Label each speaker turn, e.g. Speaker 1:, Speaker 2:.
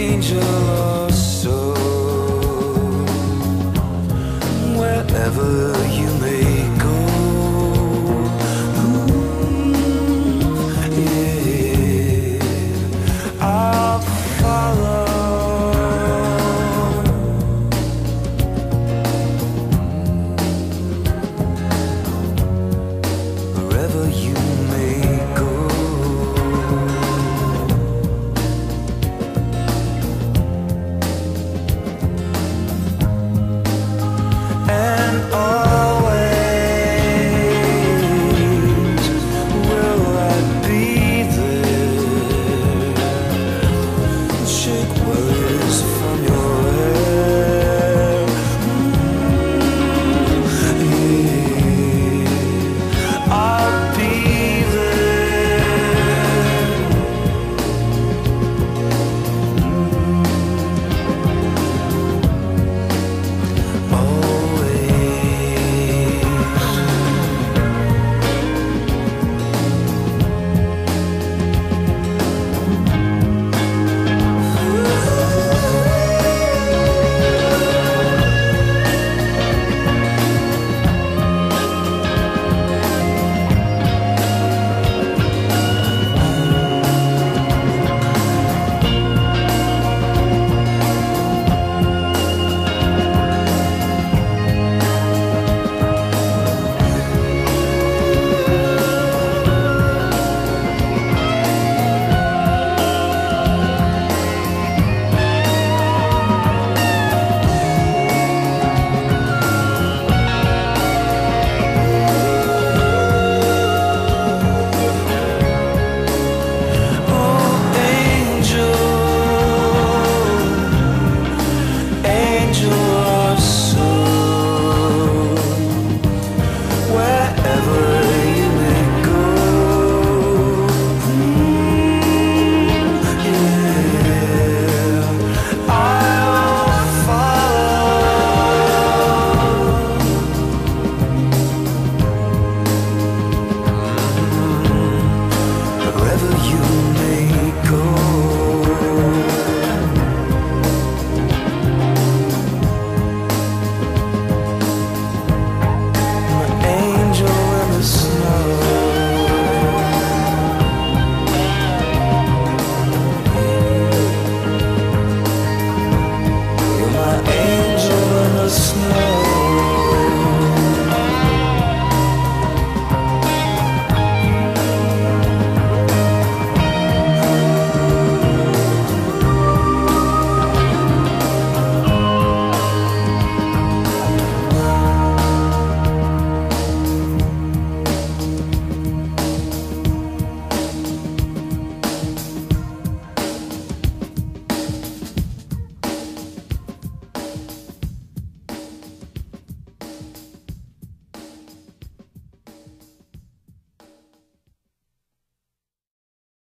Speaker 1: angel or so, wherever you.